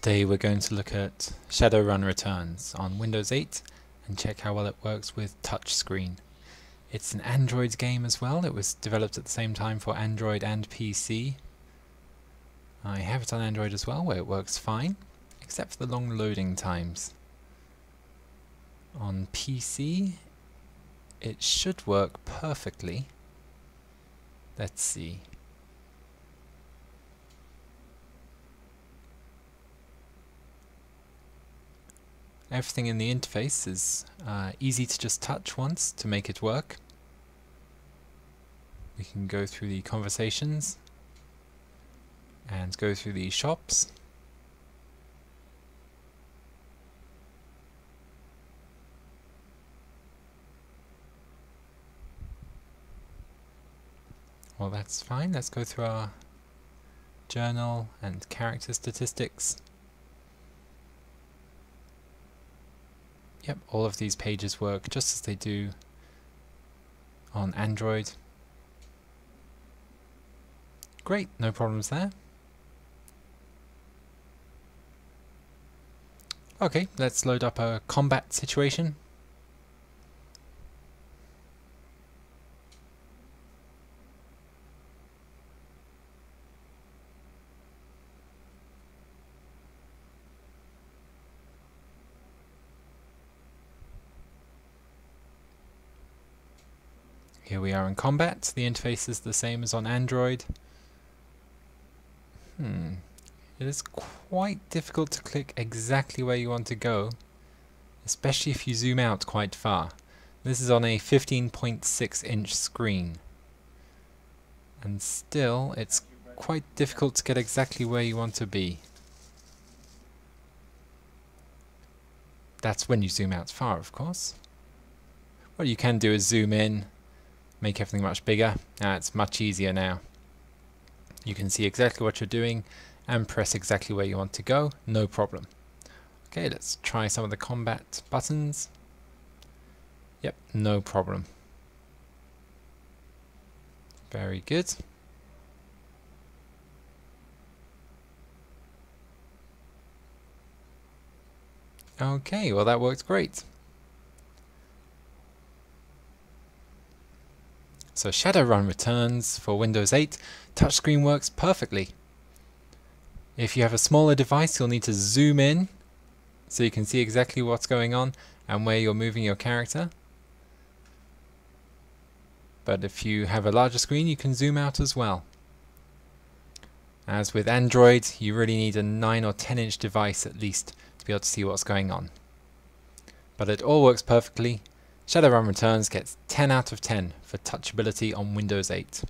Today we're going to look at Shadowrun Returns on Windows 8 and check how well it works with touchscreen. It's an Android game as well, it was developed at the same time for Android and PC. I have it on Android as well where it works fine, except for the long loading times. On PC it should work perfectly. Let's see. Everything in the interface is uh, easy to just touch once to make it work. We can go through the conversations and go through the shops. Well that's fine, let's go through our journal and character statistics. Yep, all of these pages work just as they do on Android. Great, no problems there. Okay, let's load up a combat situation. Here we are in combat. The interface is the same as on Android. Hmm. It is quite difficult to click exactly where you want to go, especially if you zoom out quite far. This is on a 15.6 inch screen. And still, it's quite difficult to get exactly where you want to be. That's when you zoom out far, of course. What you can do is zoom in make everything much bigger. Now it's much easier now. You can see exactly what you're doing and press exactly where you want to go, no problem. Okay, let's try some of the combat buttons. Yep, no problem. Very good. Okay, well that worked great. So Shadowrun returns for Windows 8. Touchscreen works perfectly. If you have a smaller device, you'll need to zoom in so you can see exactly what's going on and where you're moving your character. But if you have a larger screen, you can zoom out as well. As with Android, you really need a 9 or 10 inch device at least to be able to see what's going on. But it all works perfectly Shadowrun Returns gets 10 out of 10 for touchability on Windows 8.